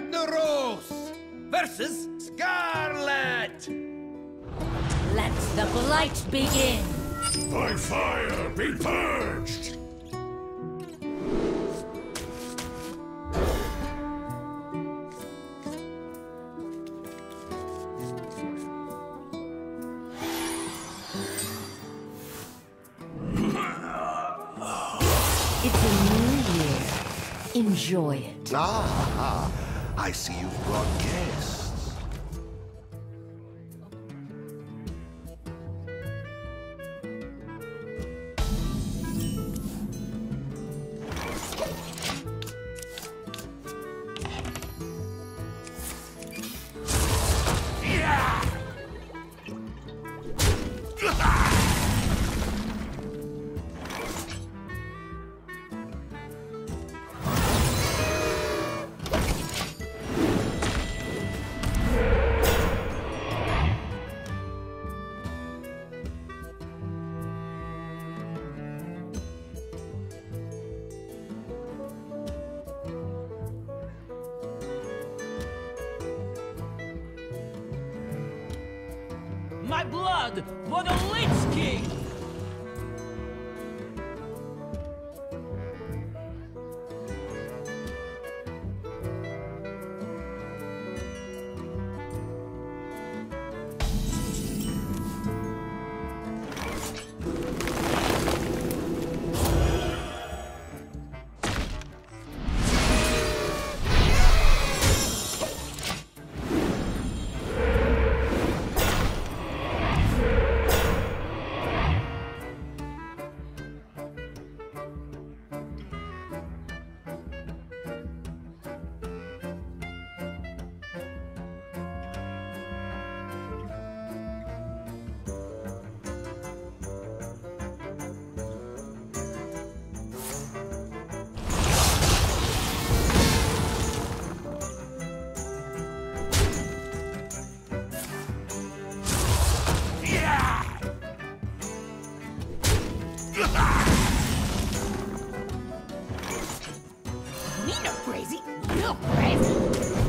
Ragnaros versus Scarlet. Let the blight begin. By fire be purged! It's a new year. Enjoy it. Ah, I see you've brought guests. My blood for the Lich King! Me no crazy. You crazy.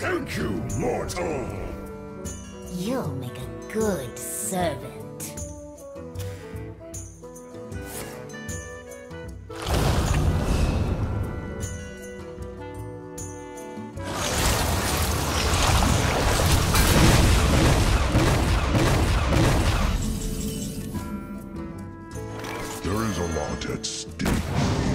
Thank you, mortal! You'll make a good servant. There is a lot at stake.